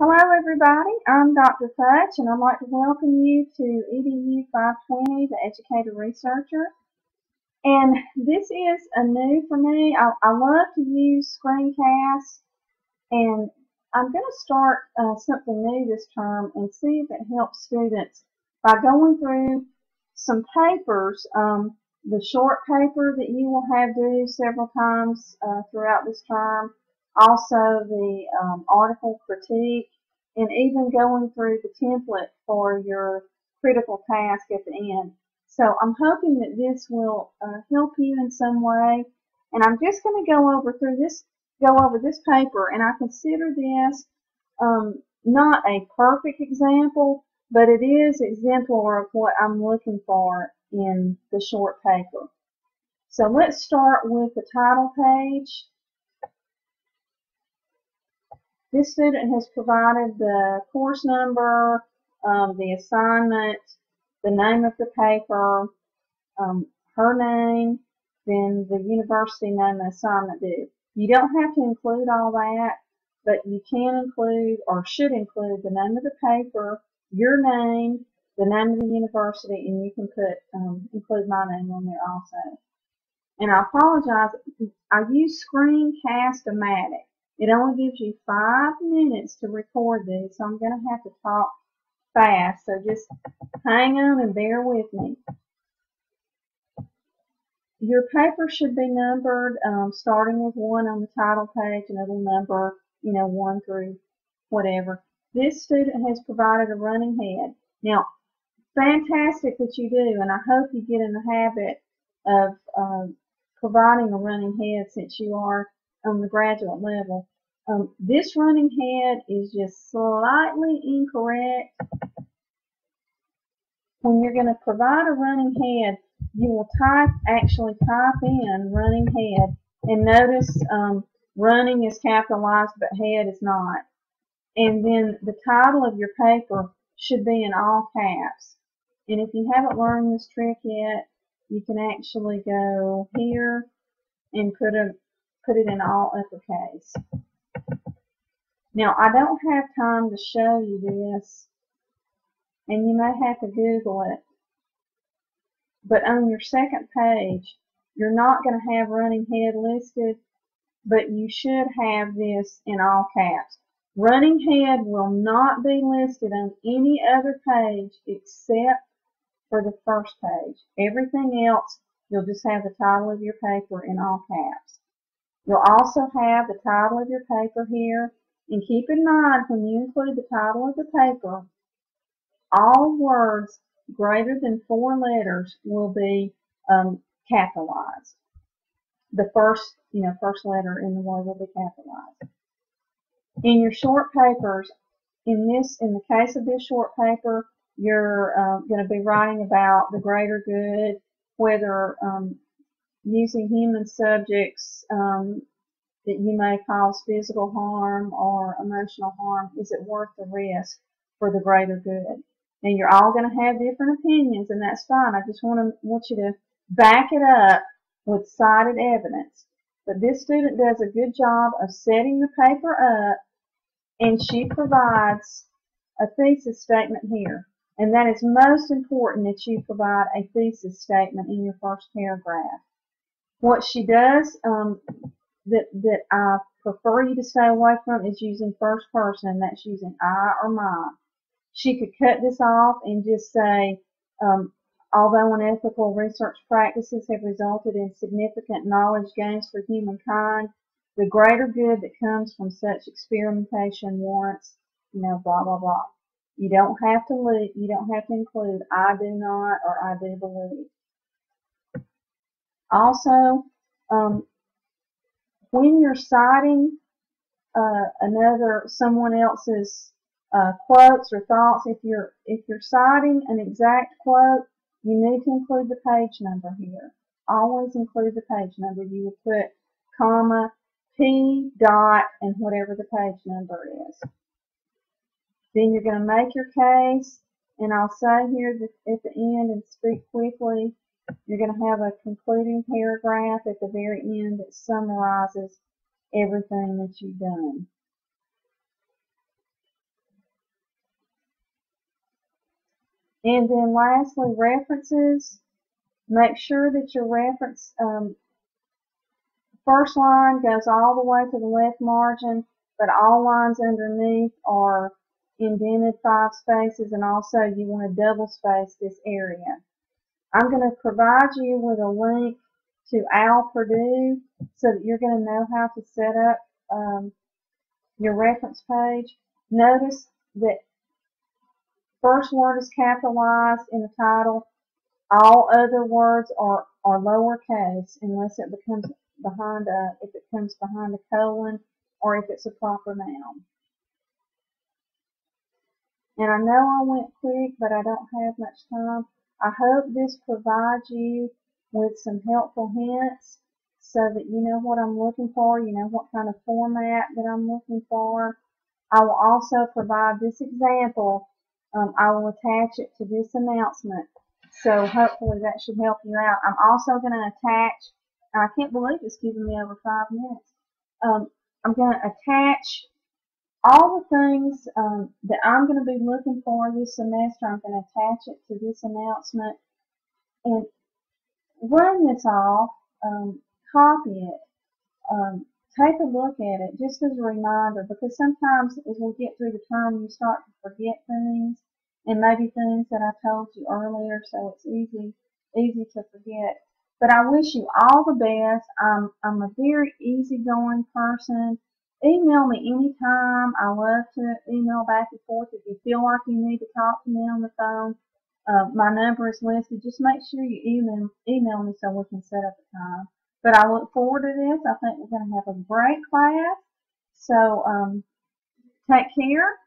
Hello everybody, I'm Dr. Futch and I'd like to welcome you to EDU 520, the Educator Researcher. And this is a new for me. I, I love to use screencasts and I'm going to start uh, something new this term and see if it helps students by going through some papers, um, the short paper that you will have due several times uh, throughout this term, also the um, article critique, and even going through the template for your critical task at the end. So I'm hoping that this will uh, help you in some way. And I'm just going to go over through this, go over this paper, and I consider this um, not a perfect example, but it is exemplar of what I'm looking for in the short paper. So let's start with the title page. This student has provided the course number, um, the assignment, the name of the paper, um, her name, then the university name and assignment due. You don't have to include all that, but you can include or should include the name of the paper, your name, the name of the university, and you can put um, include my name on there also. And I apologize, I use Screencast-O-Matic. It only gives you five minutes to record these, so I'm going to have to talk fast. So just hang on and bear with me. Your paper should be numbered, um, starting with one on the title page, and it'll number, you know, one through whatever. This student has provided a running head. Now, fantastic that you do, and I hope you get in the habit of uh, providing a running head since you are on the graduate level. Um, this running head is just slightly incorrect. When you're going to provide a running head, you will type, actually type in running head, and notice um, running is capitalized, but head is not. And then the title of your paper should be in all caps. And if you haven't learned this trick yet, you can actually go here and put a put it in all uppercase. Now, I don't have time to show you this, and you may have to Google it, but on your second page, you're not going to have running head listed, but you should have this in all caps. Running head will not be listed on any other page except for the first page. Everything else, you'll just have the title of your paper in all caps. You'll also have the title of your paper here. And keep in mind, when you include the title of the paper, all words greater than four letters will be um, capitalized. The first, you know, first letter in the word will be capitalized. In your short papers, in this, in the case of this short paper, you're uh, going to be writing about the greater good, whether um, using human subjects um, that you may cause physical harm or emotional harm, is it worth the risk for the greater good? And you're all going to have different opinions, and that's fine. I just want to want you to back it up with cited evidence. But this student does a good job of setting the paper up, and she provides a thesis statement here. And that is most important that you provide a thesis statement in your first paragraph. What she does um, that, that I prefer you to stay away from is using first person, that's using I or my. She could cut this off and just say, um, although unethical research practices have resulted in significant knowledge gains for humankind, the greater good that comes from such experimentation warrants, you know, blah, blah, blah. You don't have to leave, you don't have to include I do not or I do believe. Also, um, when you're citing uh, another someone else's uh, quotes or thoughts, if you're if you're citing an exact quote, you need to include the page number here. Always include the page number. You will put comma, p, dot, and whatever the page number is. Then you're going to make your case, and I'll say here at the end and speak quickly you're going to have a concluding paragraph at the very end that summarizes everything that you've done. And then lastly, references. Make sure that your reference um, first line goes all the way to the left margin, but all lines underneath are indented five spaces, and also you want to double space this area. I'm going to provide you with a link to OWL Purdue so that you're going to know how to set up um, your reference page. Notice that first word is capitalized in the title. All other words are, are lowercase unless it becomes behind a, if it comes behind a colon or if it's a proper noun. And I know I went quick, but I don't have much time. I hope this provides you with some helpful hints so that you know what I'm looking for, you know what kind of format that I'm looking for. I will also provide this example. Um, I will attach it to this announcement. So hopefully that should help you out. I'm also going to attach, I can't believe it's giving me over five minutes. Um, I'm going to attach all the things um, that I'm going to be looking for this semester, I'm going to attach it to this announcement and run this off, um, copy it, um, take a look at it just as a reminder because sometimes as we get through the term you start to forget things and maybe things that I told you earlier so it's easy easy to forget. But I wish you all the best. I'm, I'm a very easygoing person email me anytime. I love to email back and forth. If you feel like you need to talk to me on the phone, uh, my number is listed. Just make sure you email, email me so we can set up a time. But I look forward to this. I think we're going to have a great class. So um, take care